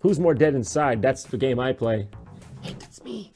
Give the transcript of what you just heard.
Who's more dead inside? That's the game I play. Hey, that's me.